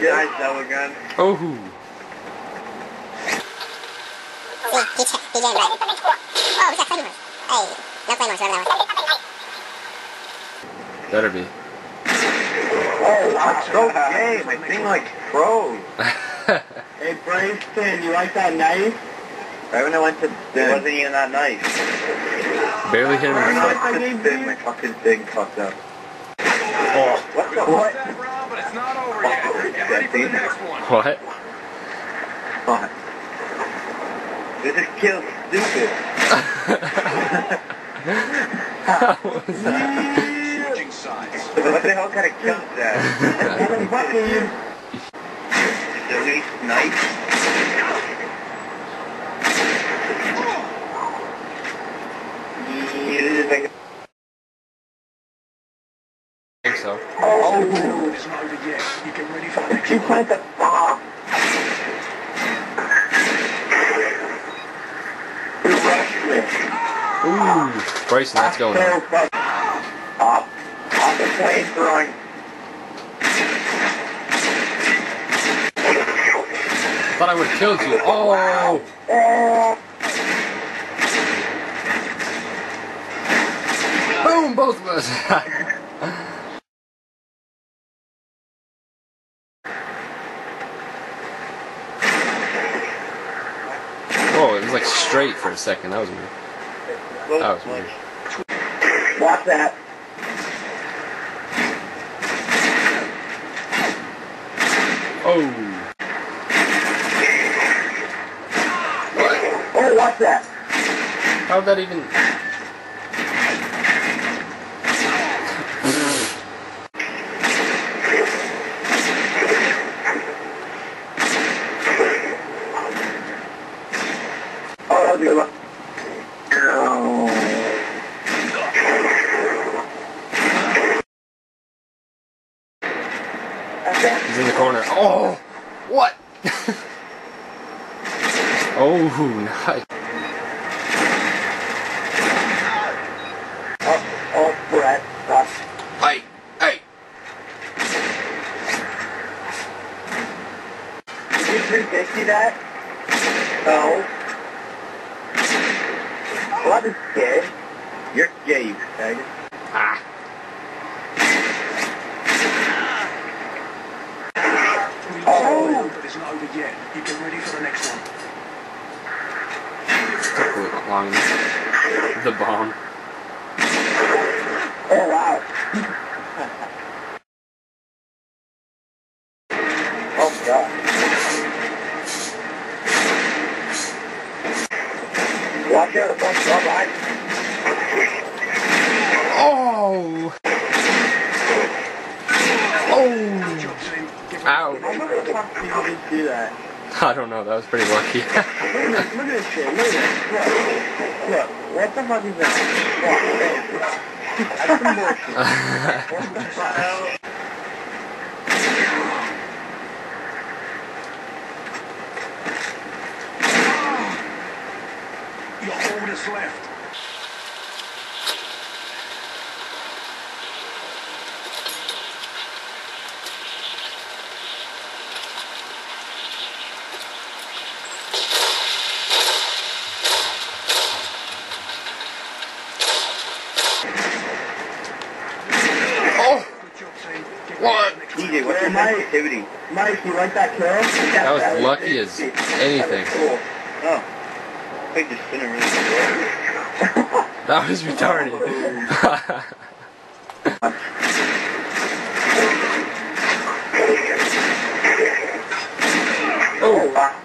Nice double gun. Oh. See, he, ch- he did right. Oh, we got Claymores. Hey, no Claymores, whatever that was. Better be. Oh, that's so gay. My thing like froze. Hey, Brayston, you like that knife? Right when I went to spin. It wasn't even that nice. Barely hit him in When I went to spin, my fucking thing fucked up. Oh, what the what? But it's not over yet. Get ready for the next one. What? Fuck. This is kill stupid. what was that? Switching sides. what the hell kind of kill is that? What are you? Is it really nice? You didn't I think so. Oh, It's not over yet. You get ready for the next you one. plant the bomb. You rushed me. Ooh. Bryson, that's going So on. fuck- Off, off the plane throwing. Thought I would have killed you. Oh. Oh, Boom, both of us. Whoa, it was like straight for a second. That was weird. That was weird. watch that. Oh. Oh, watch that. How'd that even... Oh, that was a good one. Oh. Okay. He's in the corner. Oh! What? oh, nice. Oh, oh. Stop. Hey! Hey! Did you 360 that? No. What is gay? You're gay, you faggot. Ah. Oh. But it's not over yet. You get ready for the next one. Took a little long. The bomb. Oh, wow. oh, God. Watch out, the front door, right? Oh! Oh! Job team. Get ready Ow. for the How next the fuck did you just do that? I don't know, that was pretty lucky. Look at this, look at this shit, look at this. Look, look, what the fuck is that? What? That's some bullshit. What the fuck? one. You're all left. oh! Good job, team. Get ready What? for the next one. DJ, what's your Mike. sensitivity? Mike, you like that kill? That was lucky as anything. Cool. Oh. I think you're spinning really slow. That was retarded. Oh, wow.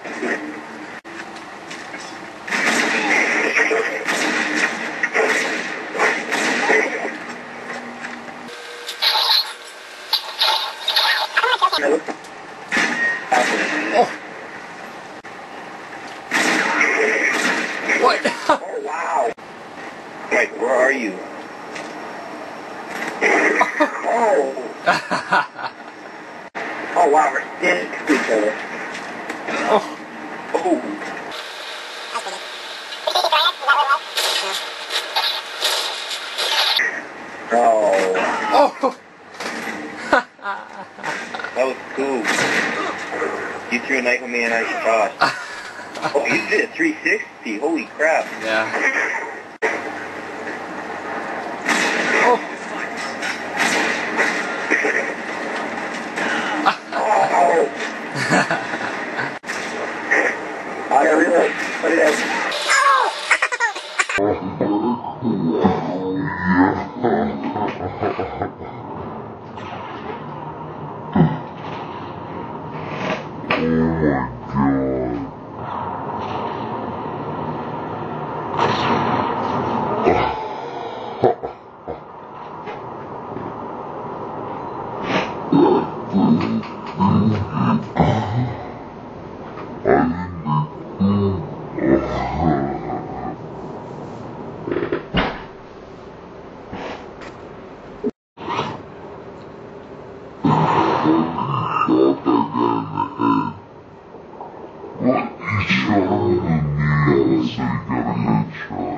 oh! What? Oh, wow. Mike, where are you? Oh. Oh, wow, we're standing next to each other. oh! Oh. Oh. Oh! That was cool. You threw a knife on me and I shot. Oh, you did a 360. Holy crap. Yeah. Oh. I really, what did I What? He shot him in the knee, so he a headshot.